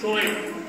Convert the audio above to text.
诸位。